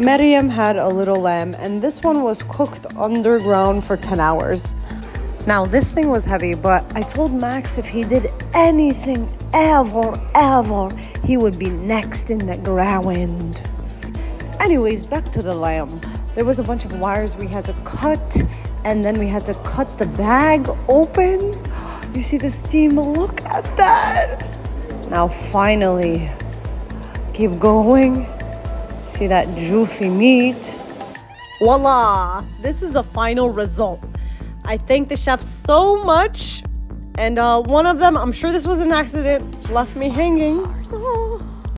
Maryam had a little lamb, and this one was cooked underground for 10 hours. Now, this thing was heavy, but I told Max if he did anything ever, ever, he would be next in the ground. Anyways, back to the lamb. There was a bunch of wires we had to cut, and then we had to cut the bag open. You see the steam? Look at that. Now, finally, keep going. See that juicy meat? Voila! This is the final result. I thank the chef so much. And uh, one of them, I'm sure this was an accident, left me hanging.